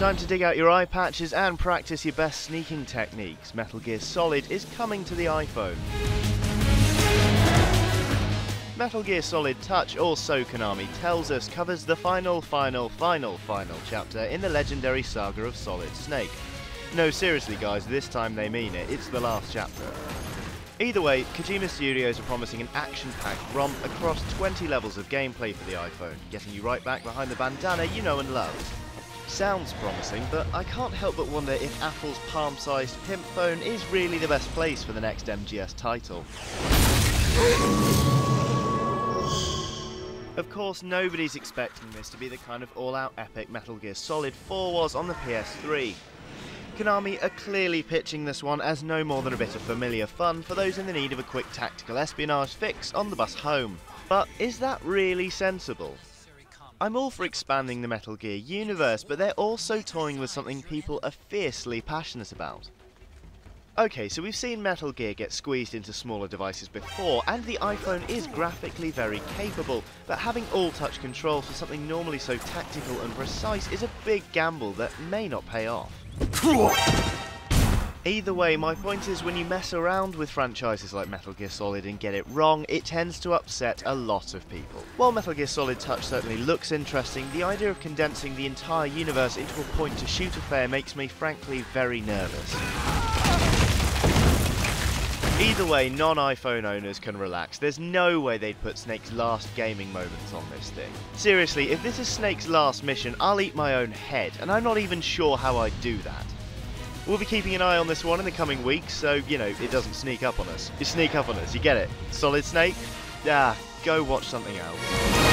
Time to dig out your eye patches and practice your best sneaking techniques. Metal Gear Solid is coming to the iPhone. Metal Gear Solid Touch, or so Konami tells us, covers the final, final, final, final chapter in the legendary saga of Solid Snake. No, seriously guys, this time they mean it, it's the last chapter. Either way, Kojima Studios are promising an action-packed romp across 20 levels of gameplay for the iPhone, getting you right back behind the bandana you know and love. Sounds promising, but I can't help but wonder if Apple's palm-sized pimp phone is really the best place for the next MGS title. Of course, nobody's expecting this to be the kind of all-out epic Metal Gear Solid 4 was on the PS3. Konami are clearly pitching this one as no more than a bit of familiar fun for those in the need of a quick tactical espionage fix on the bus home. But is that really sensible? I'm all for expanding the Metal Gear universe, but they're also toying with something people are fiercely passionate about. Okay, so we've seen Metal Gear get squeezed into smaller devices before, and the iPhone is graphically very capable, but having all-touch control for something normally so tactical and precise is a big gamble that may not pay off. Either way, my point is when you mess around with franchises like Metal Gear Solid and get it wrong, it tends to upset a lot of people. While Metal Gear Solid Touch certainly looks interesting, the idea of condensing the entire universe into a point-to-shoot affair makes me frankly very nervous. Either way, non-iPhone owners can relax. There's no way they'd put Snake's last gaming moments on this thing. Seriously, if this is Snake's last mission, I'll eat my own head, and I'm not even sure how I'd do that. We'll be keeping an eye on this one in the coming weeks, so, you know, it doesn't sneak up on us. You sneak up on us, you get it? Solid Snake? Ah, go watch something else.